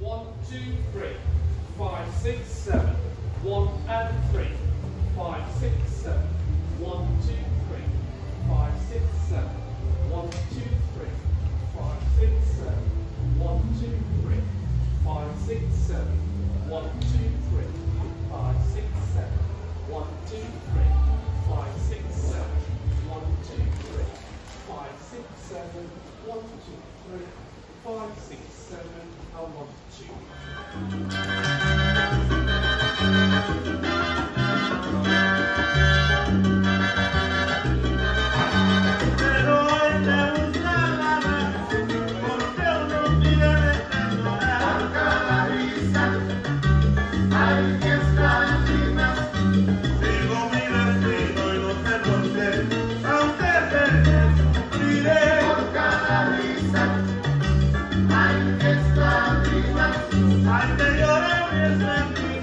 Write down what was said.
One, two, three, five, six, seven. One and three, five, six, seven. One, two, three, five, six, seven. One, two, three, five, six, seven. One, two, three, five, six, seven. One, two, three, five, six, seven. One, two, three. Hay que estar rimas, digo mi destino y no te volte, aunque te supliré por cada risa, hay que estar rimas, hay que llorar y está.